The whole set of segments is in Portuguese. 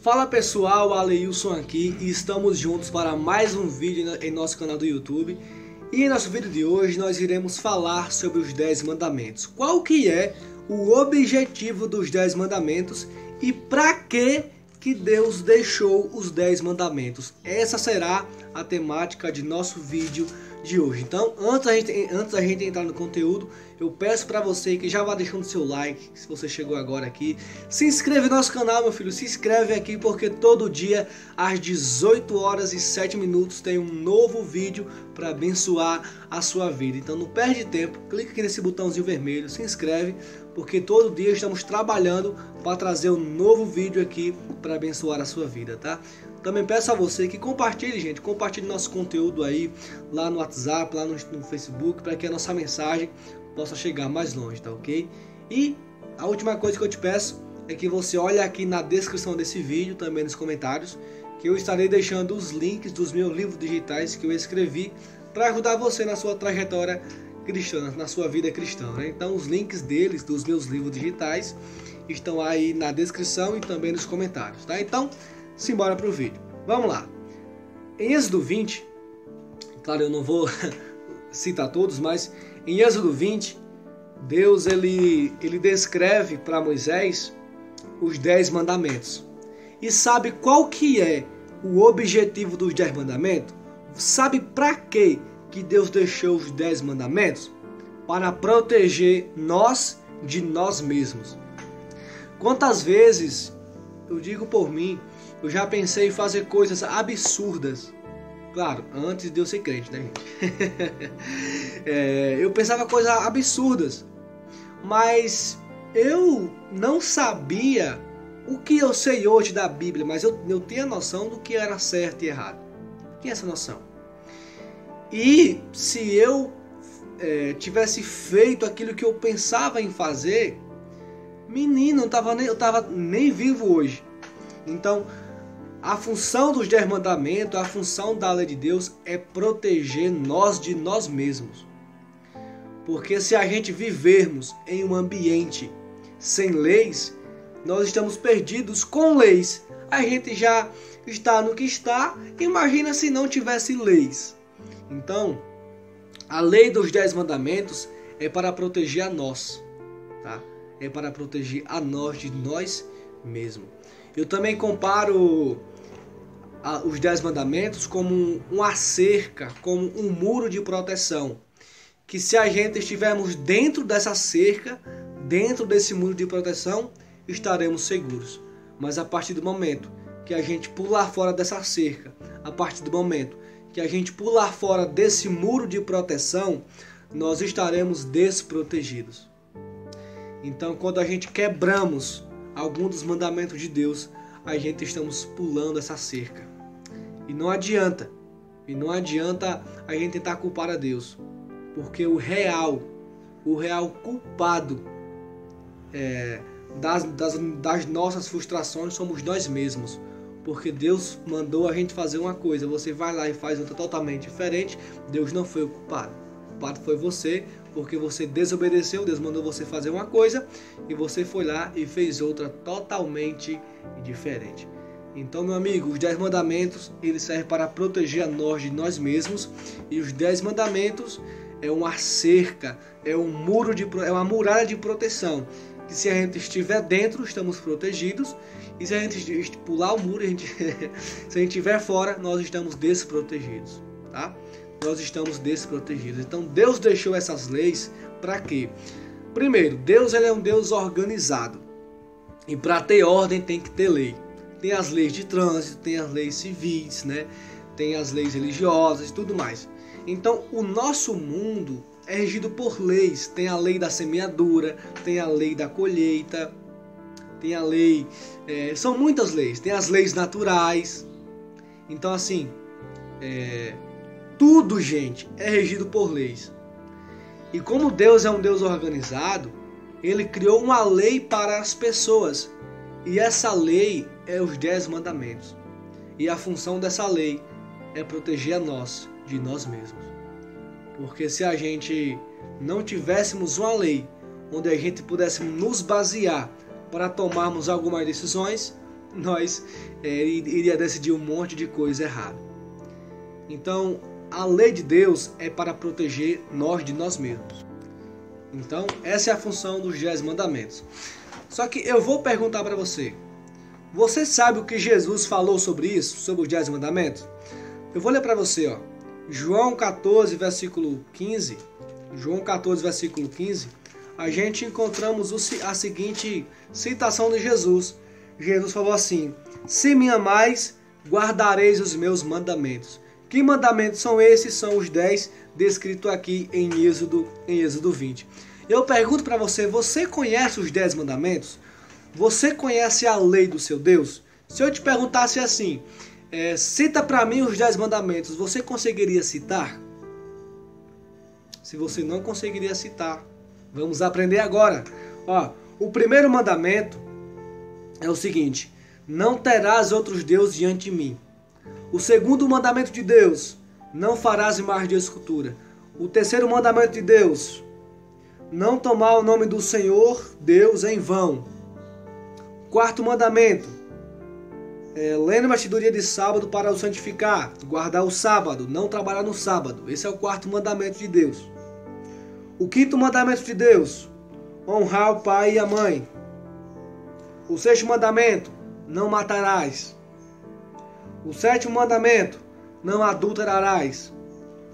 Fala pessoal, Aleilson aqui e estamos juntos para mais um vídeo em nosso canal do YouTube. E em nosso vídeo de hoje nós iremos falar sobre os 10 mandamentos. Qual que é o objetivo dos 10 mandamentos e para que que Deus deixou os 10 mandamentos? Essa será a temática de nosso vídeo de hoje. Então, antes da gente, antes da gente entrar no conteúdo, eu peço para você que já vá deixando seu like, se você chegou agora aqui. Se inscreve no nosso canal, meu filho, se inscreve aqui porque todo dia às 18 horas e 7 minutos tem um novo vídeo para abençoar a sua vida. Então, não perde tempo, clica aqui nesse botãozinho vermelho, se inscreve, porque todo dia estamos trabalhando para trazer um novo vídeo aqui para abençoar a sua vida, tá? Também peço a você que compartilhe, gente, compartilhe nosso conteúdo aí lá no WhatsApp, lá no, no Facebook, para que a nossa mensagem possa chegar mais longe, tá ok? E a última coisa que eu te peço é que você olhe aqui na descrição desse vídeo, também nos comentários, que eu estarei deixando os links dos meus livros digitais que eu escrevi para ajudar você na sua trajetória cristã, na sua vida cristã. Né? Então, os links deles, dos meus livros digitais, estão aí na descrição e também nos comentários, tá? Então, simbora para o vídeo. Vamos lá. Em Êxodo 20, claro, eu não vou citar todos, mas em Êxodo 20, Deus ele, ele descreve para Moisés os dez mandamentos. E sabe qual que é o objetivo dos dez mandamentos? Sabe para que que Deus deixou os dez mandamentos? Para proteger nós de nós mesmos. Quantas vezes, eu digo por mim, eu já pensei em fazer coisas absurdas. Claro, antes de eu ser crente, né, gente? é, eu pensava coisas absurdas. Mas eu não sabia o que eu sei hoje da Bíblia, mas eu, eu tinha noção do que era certo e errado. Tinha essa noção. E se eu é, tivesse feito aquilo que eu pensava em fazer, menino, eu estava nem, eu tava nem vivo hoje. Então, a função dos dez mandamentos, a função da lei de Deus é proteger nós de nós mesmos. Porque se a gente vivermos em um ambiente sem leis, nós estamos perdidos com leis. A gente já está no que está, imagina se não tivesse leis. Então, a lei dos dez mandamentos é para proteger a nós, tá? É para proteger a nós de nós mesmos. Eu também comparo os Dez Mandamentos como uma cerca, como um muro de proteção. Que se a gente estivermos dentro dessa cerca, dentro desse muro de proteção, estaremos seguros. Mas a partir do momento que a gente pular fora dessa cerca, a partir do momento que a gente pular fora desse muro de proteção, nós estaremos desprotegidos. Então, quando a gente quebramos algum dos mandamentos de Deus, a gente estamos pulando essa cerca. E não adianta. E não adianta a gente tentar culpar a Deus. Porque o real, o real culpado é, das, das, das nossas frustrações somos nós mesmos. Porque Deus mandou a gente fazer uma coisa, você vai lá e faz outra totalmente diferente. Deus não foi o culpado. O culpado foi você, porque você desobedeceu. Deus mandou você fazer uma coisa e você foi lá e fez outra totalmente diferente. Então, meu amigo, os dez mandamentos eles servem para proteger a nós de nós mesmos e os dez mandamentos é uma cerca, é um muro de é uma muralha de proteção. Que se a gente estiver dentro, estamos protegidos, e se a gente pular o muro, a gente, se a gente estiver fora, nós estamos desprotegidos, tá? Nós estamos desprotegidos. Então, Deus deixou essas leis para quê? Primeiro, Deus ele é um Deus organizado. E para ter ordem tem que ter lei. Tem as leis de trânsito, tem as leis civis, né? Tem as leis religiosas e tudo mais. Então, o nosso mundo é regido por leis. Tem a lei da semeadura, tem a lei da colheita, tem a lei. É, são muitas leis. Tem as leis naturais. Então, assim, é, tudo, gente, é regido por leis. E como Deus é um Deus organizado, ele criou uma lei para as pessoas. E essa lei é os dez mandamentos. E a função dessa lei é proteger a nós de nós mesmos. Porque se a gente não tivéssemos uma lei onde a gente pudesse nos basear para tomarmos algumas decisões, nós é, iria decidir um monte de coisa errada. Então, a lei de Deus é para proteger nós de nós mesmos. Então, essa é a função dos dez mandamentos. Só que eu vou perguntar para você: você sabe o que Jesus falou sobre isso, sobre os dez mandamentos? Eu vou ler para você, ó. João 14, versículo 15. João 14, versículo 15. A gente encontramos a seguinte citação de Jesus. Jesus falou assim: Se me amais, guardareis os meus mandamentos. Que mandamentos são esses? São os dez descritos aqui em Êxodo, em Êxodo 20. Eu pergunto para você: você conhece os dez mandamentos? Você conhece a lei do seu Deus? Se eu te perguntasse assim, é, cita para mim os dez mandamentos, você conseguiria citar? Se você não conseguiria citar, vamos aprender agora. Ó, o primeiro mandamento é o seguinte: não terás outros deuses diante de mim. O segundo mandamento de Deus: não farás imagem de escultura. O terceiro mandamento de Deus: não tomar o nome do Senhor Deus em vão. Quarto mandamento: é, dia de sábado para o santificar, guardar o sábado, não trabalhar no sábado. Esse é o quarto mandamento de Deus. O quinto mandamento de Deus: honrar o pai e a mãe. O sexto mandamento: não matarás. O sétimo mandamento: não adulterarás.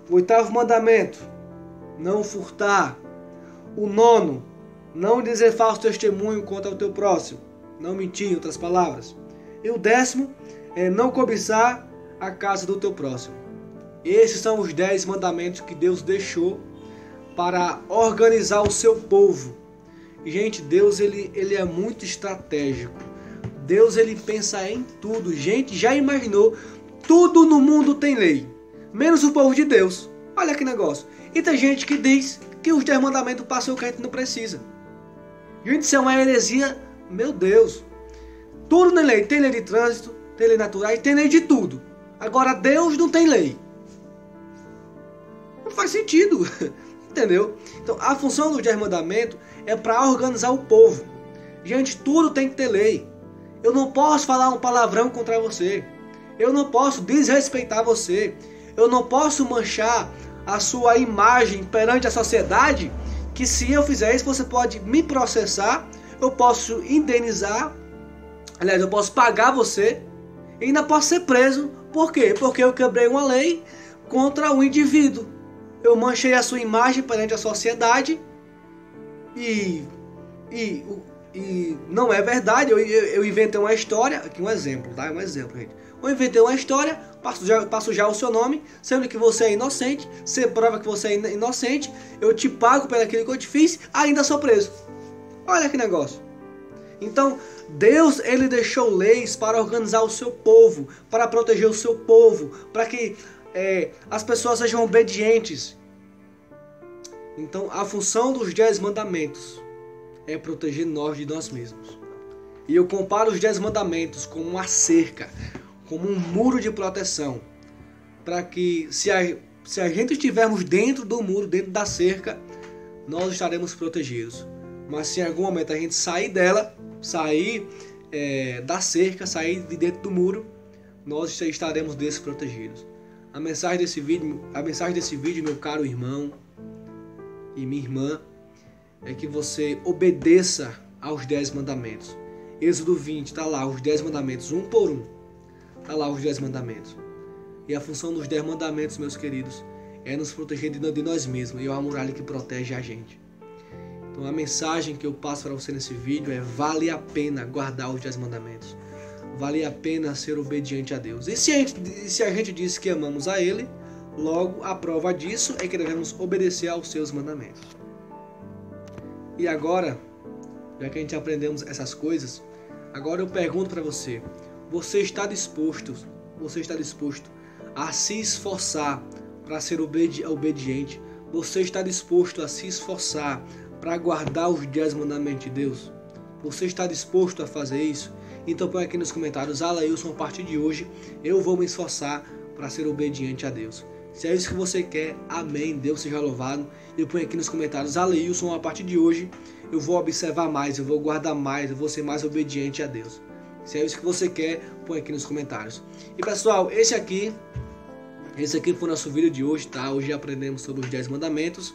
O oitavo mandamento: não furtar. O nono: não dizer falso testemunho contra o teu próximo não mentir, em outras palavras. E o décimo é não cobiçar a casa do teu próximo. Esses são os dez mandamentos que Deus deixou para organizar o seu povo. gente, Deus ele, ele é muito estratégico. Deus ele pensa em tudo. Gente, já imaginou? Tudo no mundo tem lei, menos o povo de Deus. Olha que negócio. E tem gente que diz que os dez mandamentos passam o que a gente não precisa. Gente, isso é uma heresia meu Deus. Tudo na lei. Tem lei de trânsito, tem lei natural, tem lei de tudo. Agora Deus não tem lei. Não faz sentido. Entendeu? Então a função do dez mandamentos é para organizar o povo. Gente, tudo tem que ter lei. Eu não posso falar um palavrão contra você. Eu não posso desrespeitar você. Eu não posso manchar a sua imagem perante a sociedade. Que se eu fizer isso, você pode me processar eu posso indenizar, aliás, eu posso pagar você e ainda posso ser preso. Por quê? Porque eu quebrei uma lei contra um indivíduo. Eu manchei a sua imagem perante a sociedade e, e, e não é verdade. Eu, eu, eu inventei uma história, aqui um exemplo, tá? Um exemplo, gente. Eu inventei uma história passo já, passo já o seu nome, sendo que você é inocente, você prova que você é inocente, eu te pago pelo que eu te fiz, ainda sou preso. Olha que negócio. Então, Deus ele deixou leis para organizar o seu povo, para proteger o seu povo, para que é, as pessoas sejam obedientes. Então, a função dos dez mandamentos é proteger nós de nós mesmos. E eu comparo os dez mandamentos como uma cerca, como um muro de proteção, para que se a, se a gente estivermos dentro do muro, dentro da cerca, nós estaremos protegidos. Mas se em algum momento a gente sair dela, sair é, da cerca, sair de dentro do muro, nós estaremos desprotegidos. A mensagem desse vídeo, a mensagem desse vídeo, meu caro irmão e minha irmã, é que você obedeça aos dez mandamentos. Êxodo 20, está lá os dez mandamentos, um por um. Está lá os dez mandamentos. E a função dos dez mandamentos, meus queridos, é nos proteger de nós mesmos. E é uma muralha que protege a gente. Então a mensagem que eu passo para você nesse vídeo é vale a pena guardar os dez mandamentos. Vale a pena ser obediente a Deus. E se a gente, se a gente diz que amamos a Ele, logo a prova disso é que devemos obedecer aos seus mandamentos. E agora, já que a gente aprendemos essas coisas, agora eu pergunto para você: você está disposto, você está disposto a se esforçar para ser obedi obediente? Você está disposto a se esforçar para guardar os dez mandamentos de Deus? Você está disposto a fazer isso? Então põe aqui nos comentários, Alailson, a partir de hoje eu vou me esforçar para ser obediente a Deus. Se é isso que você quer, amém, Deus seja louvado. Eu ponho aqui nos comentários, Aleilson, a partir de hoje eu vou observar mais, eu vou guardar mais, eu vou ser mais obediente a Deus. Se é isso que você quer, põe aqui nos comentários. E pessoal, esse aqui, esse aqui foi o nosso vídeo de hoje, tá? Hoje aprendemos sobre os 10 mandamentos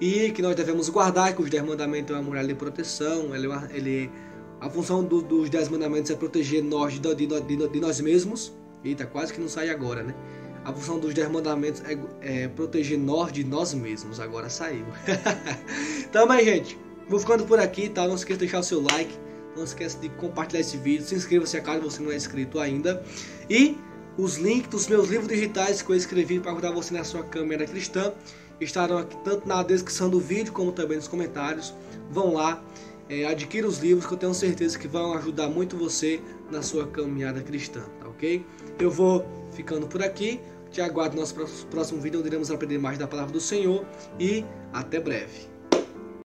e que nós devemos guardar, que os 10 mandamentos é uma muralha de proteção, ele, é ele a função do, dos 10 mandamentos é proteger nós de, de, de, de, nós mesmos. Eita, quase que não sai agora, né? A função dos 10 mandamentos é, é, proteger nós de nós mesmos. Agora saiu. então, mas, gente, vou ficando por aqui, tá? Não esqueça de deixar o seu like não esqueça de compartilhar esse vídeo, se inscreva se caso você não é inscrito ainda. E os links dos meus livros digitais que eu escrevi para ajudar você na sua câmera cristã estarão aqui tanto na descrição do vídeo como também nos comentários. Vão lá, é, adquira os livros que eu tenho certeza que vão ajudar muito você na sua caminhada cristã, tá ok? Eu vou ficando por aqui, te aguardo no nosso próximo vídeo onde iremos aprender mais da palavra do Senhor e até breve.